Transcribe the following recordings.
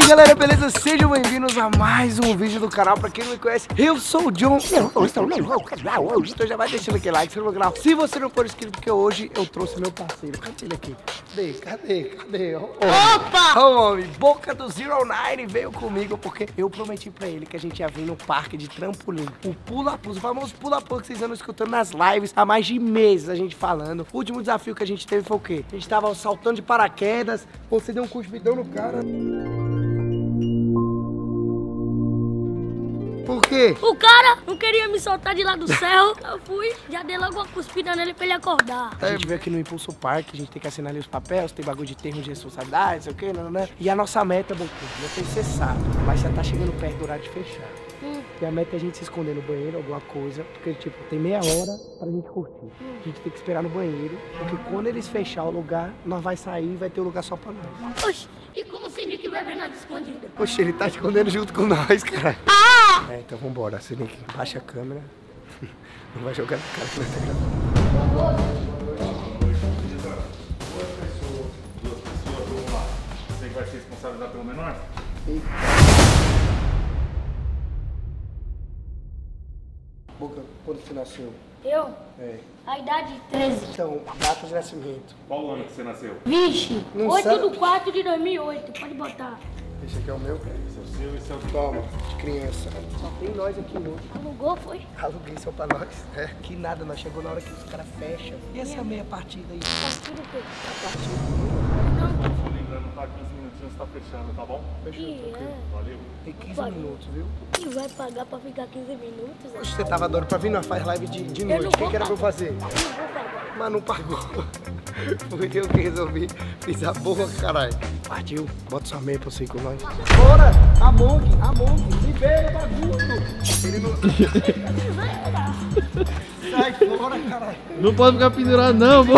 aí galera, beleza? Sejam bem-vindos a mais um vídeo do canal Pra quem não me conhece, eu sou o John Então já vai deixando aquele like, se canal Se você não for inscrito, porque hoje eu trouxe meu parceiro Cadê ele aqui? Cadê? Cadê? Cadê? Opa! O homem, Boca do Zero Nine veio comigo Porque eu prometi pra ele que a gente ia vir no parque de trampolim O pula-pula, o famoso pula-pula que vocês andam escutando nas lives Há mais de meses a gente falando O último desafio que a gente teve foi o quê? A gente tava saltando de paraquedas Você deu um cuspidão no cara quê? O cara não queria me soltar de lá do céu. Eu fui, já dei logo uma cuspida nele pra ele acordar. A gente veio aqui no Impulso Parque, a gente tem que assinar ali os papéis, tem bagulho de termos de responsabilidade, sei o quê, não, não, não. E a nossa meta, Bocu, não sei se você sabe, mas já tá chegando perto do horário de fechar. Hum. E a meta é a gente se esconder no banheiro, alguma coisa, porque, tipo, tem meia hora pra gente curtir. A gente tem que esperar no banheiro, porque quando eles fechar o lugar, nós vai sair e vai ter um lugar só pra nós. Oxi, e como se que vai ver nada escondido? Poxa, ele tá escondendo junto com nós, cara. Ah! É, então vambora, Sonic, baixa a câmera. Não vai jogar na cara que nós tá gravando. Duas pessoas, duas pessoas, vamos lá. Você que vai se responsabilizar pelo menor? Boca, quando você nasceu? Eu, É. a idade 13. Então, data de nascimento. Qual ano que você nasceu? Vixe, Não 8 sabe? do 4 de 2008, pode botar. Esse aqui é o meu. Esse é o seu, esse é o do Toma, de criança. Só tem nós aqui hoje. Alugou, foi? Aluguei só pra nós. É. Que nada, nós chegou na hora que os caras fecham. E essa meia partida aí? Tá tudo bem. A partida. Só tá 15 minutinhos, tá fechando, tá bom? Fechou, ok. é, Valeu. Tem 15 Vai. minutos, viu? e vai pagar pra ficar 15 minutos? Hoje você tava dando pra vir, nós faz live de, de noite. O que, que era pra eu fazer? Eu não vou pagar. Mas não pagou. Foi eu que resolvi. Fiz a boa, caralho. Partiu. Bota sua meia pra você ir com nós. Bora! Among, Among, libera bagulho. Ele não... Sai fora, caralho. Não pode ficar pendurado não, pô.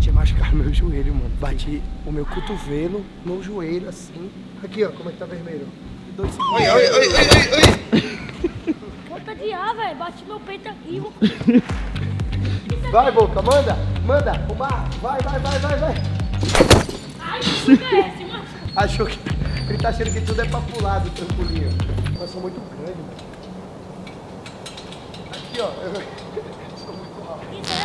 Tinha machucado meu joelho, mano. Bati o meu cotovelo no joelho, assim. Aqui, ó, como é que tá vermelho. Dois segundos. Oi, oi, oi, oi, oi. Vou pediar, velho. Bati meu peito aqui. Vai, Boca, manda, manda. O bar, vai, vai, vai, vai, vai. Ai, que é esse, mano? Achou que. Ele tá achando que tudo é pra pular do trampolim. ó. Nós somos muito grandes, mano. Aqui, ó.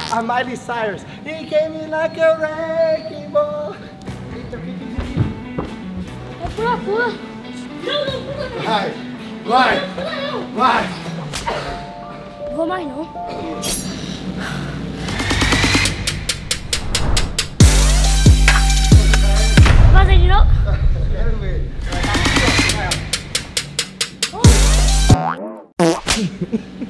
Eu sou muito rápido. A Miley Cyrus. He came in like a wrecking ball. Eita, o que que diz aqui? É pula, pula. Não, não, pula não. Vai, vai, Pula não. vai. Vou mais não. Fazer de novo? Quero ver. A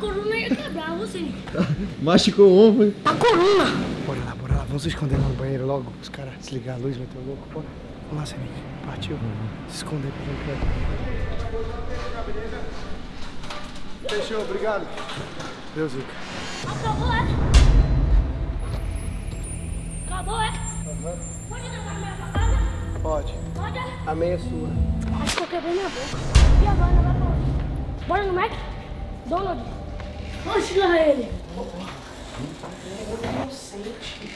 coluna ia quebrar, você. Machucou o ombro. A coluna! Bora lá, bora lá. Vamos se esconder lá no banheiro logo. Os caras desligar a luz, vai ter um louco. Bora. Vamos lá, Senic. Partiu. Se esconder pra gente. Fechou, obrigado. Deus, Zica. Acabou, é? Acabou, é? Pode levar minha facada? Pode. Pode, é? A meia é sua. Acho que eu quebrei minha boca. E agora, vai pra onde? Bora no Mac? Donald. Vamos lá ele. Inocente.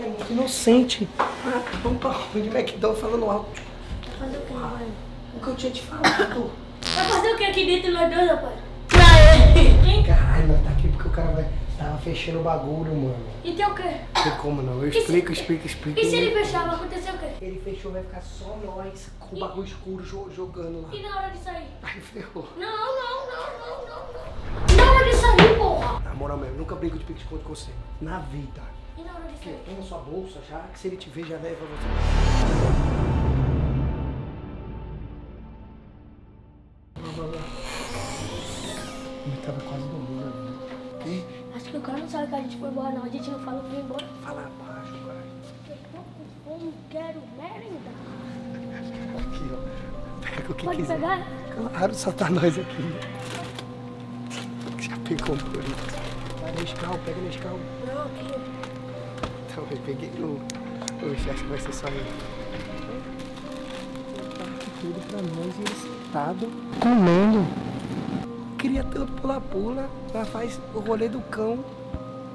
É muito inocente. Ah, vamos pra onde? McDonald's falando alto. Vai fazer o que, vai? O que eu tinha te falado. Vai fazer o que aqui dentro, nós dois, rapaz? Caralho, nós tá aqui porque o cara vai. Tava fechando o bagulho, mano. E tem o quê? Não tem como não. Eu explico, explico, explico. E se ele fechar, vai acontecer o quê? Ele fechou, vai ficar só nós com o bagulho escuro jo- jogando lá. E na hora de sair? Aí ferrou. Não, não, não, não, não. E na hora de sair, porra? Na moral mesmo, nunca brigo de pique-esconde com você. Na vida. E na hora de sair? toma sua bolsa já, que se ele te ver já leva você. Ele tava quase dormindo ali. Ih, Acho que o cara não sabe que a gente foi embora, não. A gente não fala que foi embora. fala abaixo, cara. Eu fome, quero merenda. Aqui, ó. Pega o que Pode quiser. pegar? Claro, só tá nós aqui. Já pegou por isso. Escal, pega na escal. Não, aqui. Então, eu peguei no. Oxe, acho que vai ser só ele. Tudo pra nós e ele sentado comendo. queria tanto pula-pula. Ela faz o rolê do cão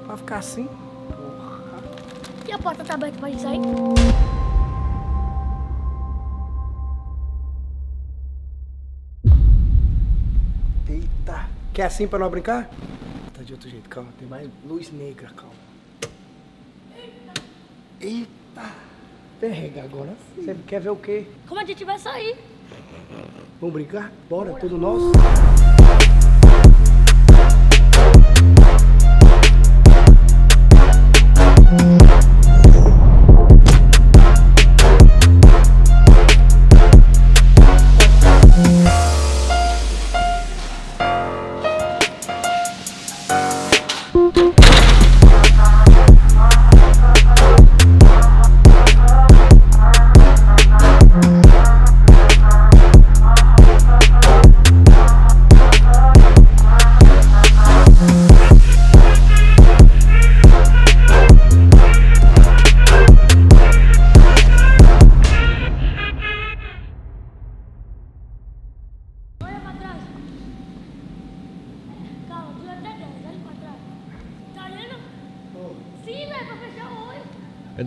pra ficar assim. E a porta tá aberta pra gente sair? Eita. Quer assim pra não brincar? De outro jeito, calma. Tem mais luz negra, calma. Eita. Pega agora. Você quer ver o quê? Como a gente vai sair? Vamos brincar? Bora, tudo nosso. Olha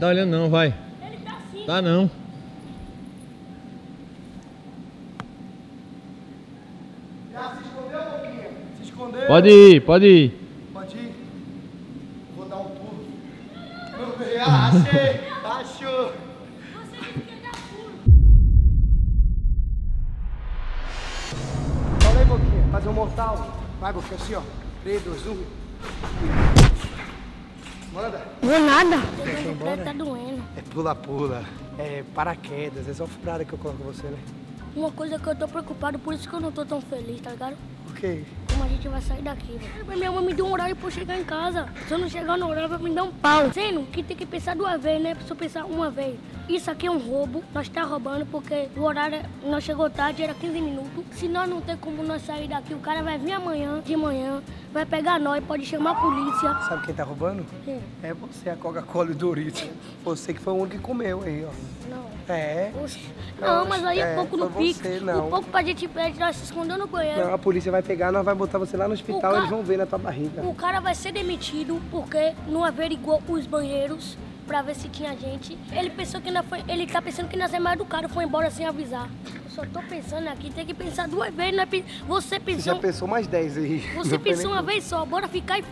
tá olhando não, vai. Ele tá assim. Tá não. Já se escondeu, Boquinha? Se escondeu? Pode ir, pode ir. Pode ir? Vou dar um pulo. Ah, achei! Achou! Você disse que dar pulo. Fala aí, Boquinha. Fazer um mortal. Vai, Boquinha, assim, ó. 3, 2, 1. Manda. Vou nada. Quer ir embora? Tá doendo. É pula-pula. É paraquedas. É só furada que eu coloco você, né? Uma coisa que eu tô preocupado, por isso que eu não tô tão feliz, tá ligado? Por quê? A gente vai sair daqui, velho. Minha mãe me deu um horário pra eu chegar em casa. Se eu não chegar no horário, vai me dar um pau. Sendo que tem que pensar duas vezes, né? Eu pensar uma vez. Isso aqui é um roubo. Nós tá roubando porque o horário, nós chegou tarde, era 15 minutos. Se nós não tem como nós sair daqui, o cara vai vir amanhã, de manhã, vai pegar nós, pode chamar a polícia. Sabe quem tá roubando? Quem? É você, a Coca-Cola e o Doritos. Você que foi o único que comeu aí, ó. Não. É. Oxe. Não, mas aí é É, pouco no pique. você, não. O pouco pra gente pede, nós se escondeu no banheiro. Não, a polícia vai pegar, nós vai botar você lá no hospital, cara- eles vão ver na tua barriga. O cara vai ser demitido porque não averiguou os banheiros pra ver se tinha gente. Ele pensou que ainda foi. Ele tá pensando que nós é mais educado, foi embora sem avisar. Eu só tô pensando aqui, tem que pensar duas vezes, né? Você Você já pensou. pensou mais 10 aí. Você Não pensou uma vez só, bora ficar e.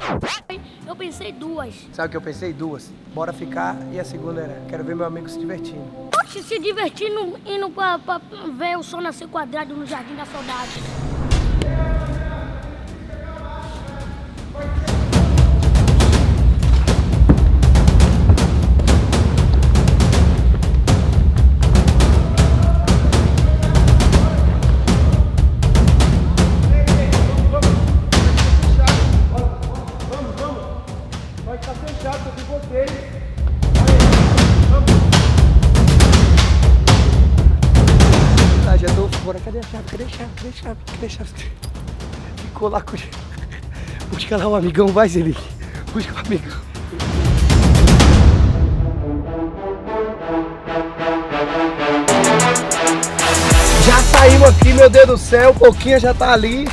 Eu pensei duas. Sabe o que eu pensei? Duas. Bora ficar e a segunda era, quero ver meu amigo se divertindo. Oxe, se divertindo, indo pra, pra ver o sol nascer quadrado no Jardim da Saudade. Chave? Cadê a chave? Cadê a chave? Ficou lá com... Busca lá o amigão, vai, Zeli. Busca o amigão. Já saímos aqui, meu Deus do céu. Pouquinho já tá ali.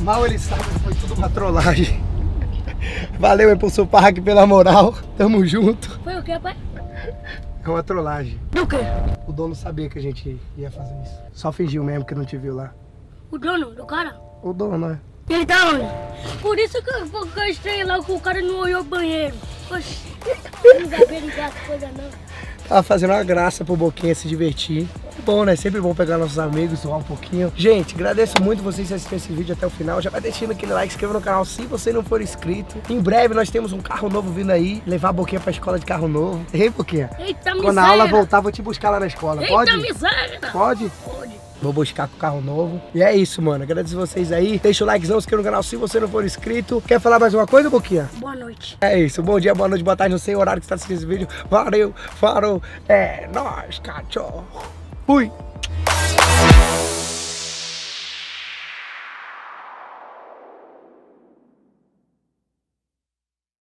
Mal ele sabe que foi tudo uma trollagem. Valeu, Impulso Park, pela moral. Tamo junto. Foi o quê, pai? É uma trollagem. Do quê? O dono sabia que a gente ia fazer isso. Só fingiu mesmo que não te viu lá. O dono do cara? O dono, né? Ele tá onde? Por isso que eu, que eu estranhei lá que o cara não olhou o banheiro. Oxi, não vai averiguar essa coisa não. Tava fazendo uma graça pro Boquinha se divertir. É bom, né? Sempre bom pegar nossos amigos, zoar um pouquinho. Gente, agradeço muito vocês que assistiram esse vídeo até o final. Já vai deixando aquele like, inscreva no canal se você não for inscrito. Em breve nós temos um carro novo vindo aí. Levar a Boquinha pra escola de carro novo. Hein, Boquinha? Eita, Quando miséria. a aula voltar, vou te buscar lá na escola. Eita, Pode? miséria. Pode? Pode. Vou buscar com o carro novo. E é isso, mano. Agradeço vocês aí. Deixa o likezão, se inscreva no canal se você não for inscrito. Quer falar mais uma coisa, Boquinha? Boa noite. É isso. Bom dia, boa noite, boa tarde. Não sei o horário que você tá assistindo esse vídeo. Valeu, farou. É nóis, cachorro. Fui.